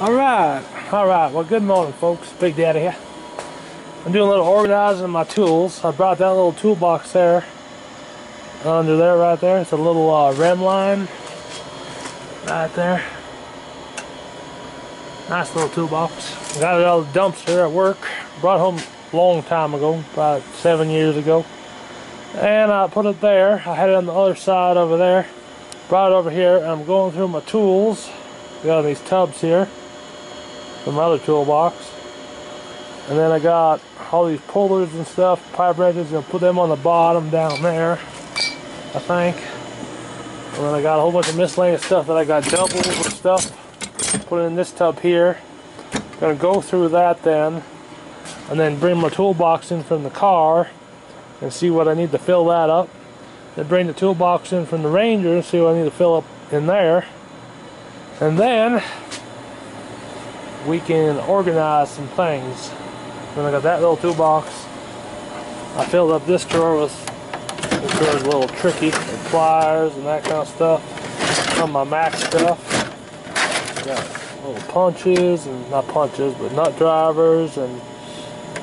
Alright, alright, well good morning folks, Big Daddy here. I'm doing a little organizing of my tools. I brought that little toolbox there, under there right there. It's a little uh, rem line, right there. Nice little toolbox. Got it out of the dumpster at work. Brought home a long time ago, about seven years ago. And I put it there. I had it on the other side over there. Brought it over here. I'm going through my tools. Got these tubs here from my other toolbox. And then I got all these pullers and stuff, pipe wrenches, and put them on the bottom down there, I think. And then I got a whole bunch of miscellaneous stuff that I got doubles and stuff. Put it in this tub here. Gonna go through that then, and then bring my toolbox in from the car and see what I need to fill that up. Then bring the toolbox in from the Ranger and see what I need to fill up in there. And then we can organize some things. Then I got that little toolbox. I filled up this drawer with this drawer's a little tricky with pliers and that kind of stuff. Some of my Mac stuff. Got little punches and not punches but nut drivers and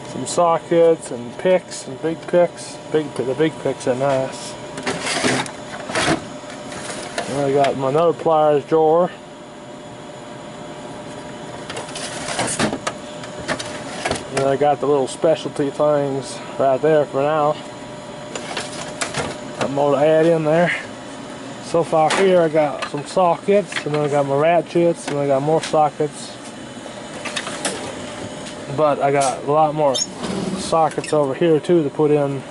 some sockets and picks and big picks. Big the big picks are nice. And I got my another pliers drawer. And I got the little specialty things right there for now. More to add in there. So far here I got some sockets, and then I got my ratchets, and I got more sockets. But I got a lot more sockets over here too to put in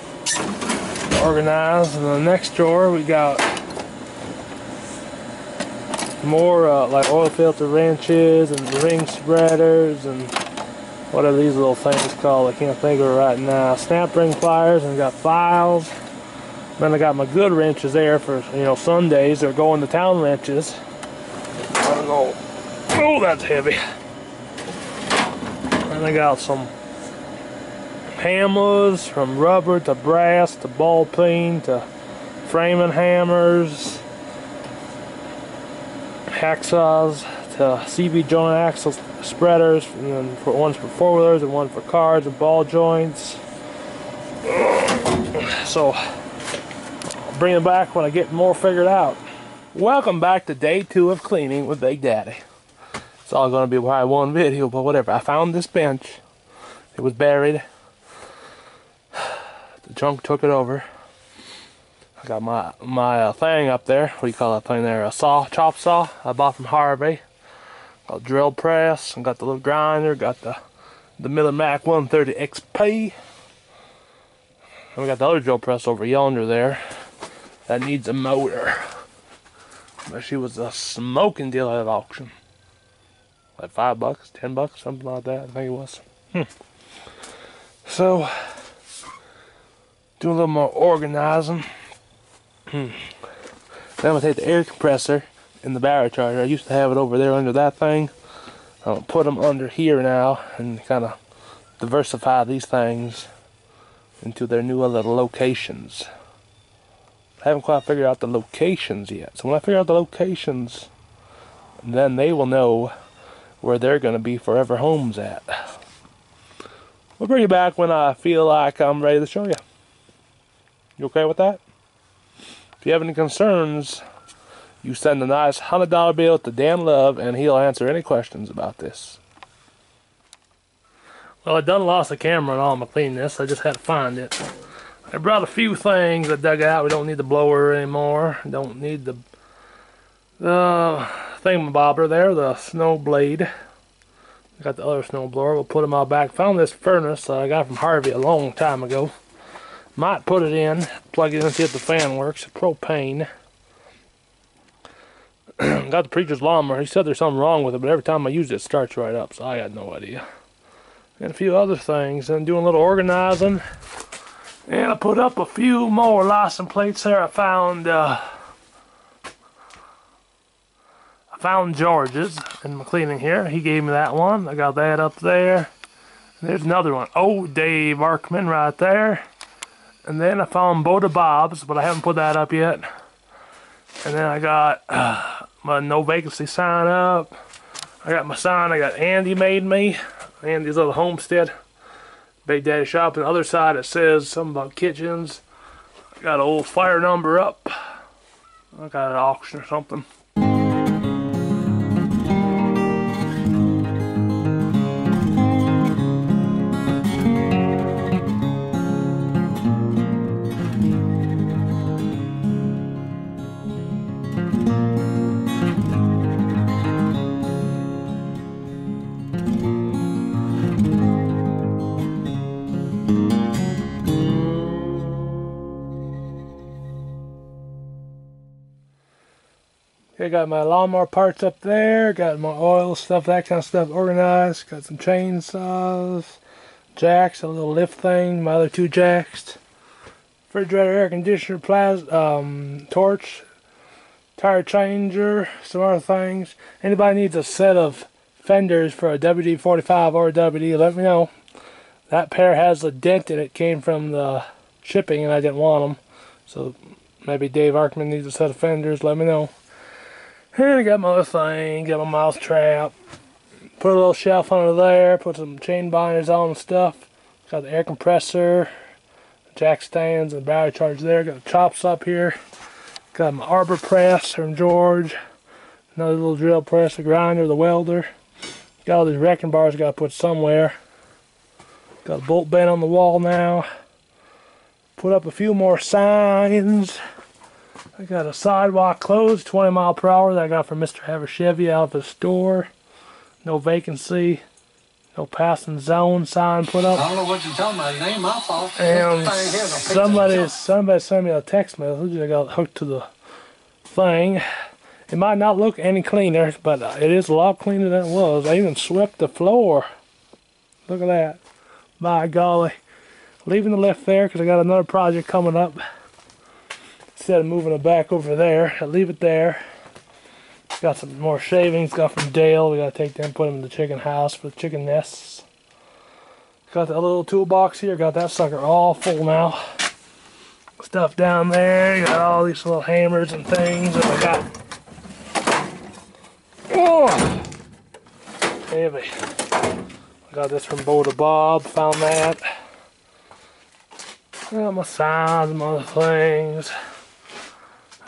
organized. In the next drawer we got more uh, like oil filter wrenches and ring spreaders and what are these little things called? I can't think of it right now. Snap ring pliers and got files. Then I got my good wrenches there for, you know, Sundays or going to town wrenches. I don't know. Oh, that's heavy. And I got some hammers from rubber to brass to ball peen to framing hammers, hacksaws to CV joint axle spreaders, and for ones for four wheelers and one for cars and ball joints. So I'll bring it back when I get more figured out. Welcome back to day two of cleaning with Big Daddy. It's all gonna be why one video, but whatever. I found this bench. It was buried. The trunk took it over. I got my my uh, thing up there. What do you call that thing there? A saw, chop saw. I bought from Harvey. Got drill press. and got the little grinder. Got the the Millermatic 130 XP. And we got the other drill press over yonder there. That needs a motor. But she was a smoking deal at auction. Like five bucks, ten bucks, something like that. I think it was. Hmm. So, do a little more organizing. Hmm. I'm gonna take the air compressor and the battery charger. I used to have it over there under that thing. I'm gonna put them under here now and kind of diversify these things into their new little locations. I haven't quite figured out the locations yet. So when I figure out the locations, then they will know where they're going to be forever homes at. We'll bring you back when I feel like I'm ready to show you. You okay with that? If you have any concerns, you send a nice $100 bill to Dan Love and he'll answer any questions about this. Well, I done lost the camera and all my cleaning this. I just had to find it. I brought a few things I dug out. We don't need the blower anymore. Don't need the the thingamabobber there, the snow blade. Got the other snow blower. We'll put them all back. Found this furnace I got from Harvey a long time ago. Might put it in, plug it in see if the fan works. Propane. got the preacher's lawnmower. He said there's something wrong with it, but every time I use it, it starts right up, so I got no idea. And a few other things, and doing a little organizing. And I put up a few more license plates there. I found, uh, I found George's in my cleaning here. He gave me that one. I got that up there. And there's another one. Oh, Dave Arkman right there. And then I found Boda Bob's, but I haven't put that up yet. And then I got uh, my no vacancy sign up. I got my sign I got Andy made me. Andy's little homestead. Big Daddy shop. And the other side it says something about kitchens. I got an old fire number up. I got an auction or something. I got my lawnmower parts up there, got my oil stuff, that kind of stuff organized, got some chainsaws, jacks, a little lift thing, my other two jacks, refrigerator, air conditioner, plasma, um, torch, tire changer, some other things. Anybody needs a set of fenders for a WD-45 or a WD, let me know. That pair has a dent in it, came from the shipping and I didn't want them. So maybe Dave Arkman needs a set of fenders, let me know. And I got my other thing, got my mouse trap. Put a little shelf under there, put some chain binders on and stuff. Got the air compressor, jack stands, and battery charge there. Got the chops up here. Got my arbor press from George. Another little drill press, a grinder, the welder. Got all these wrecking bars got to put somewhere. Got a bolt bent on the wall now. Put up a few more signs. I got a sidewalk closed, 20 mile per hour that I got from Mr. Haver Chevy out of his store. No vacancy, no passing zone sign put up. I don't know what you're talking about. It ain't my fault. And This thing here is a picture somebody, somebody sent me a text message. I got hooked to the thing. It might not look any cleaner, but uh, it is a lot cleaner than it was. I even swept the floor. Look at that. My golly. Leaving the lift there because I got another project coming up. Instead of moving it back over there, I leave it there. Got some more shavings got from Dale. We gotta take them, put them in the chicken house for the chicken nests. Got that little toolbox here. Got that sucker all full now. Stuff down there. Got all these little hammers and things. And I got. Oh, heavy. I got this from Bo to Bob. Found that. Got my signs, my things.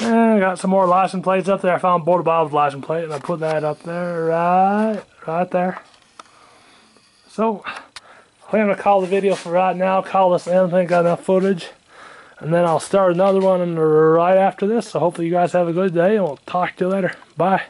And I got some more license plates up there. I found Bo to Bob's license plate, and I put that up there, right, right there. So, I'm gonna call the video for right now. Call this in. I think I got enough footage. And then I'll start another one right after this. So hopefully you guys have a good day and we'll talk to you later. Bye.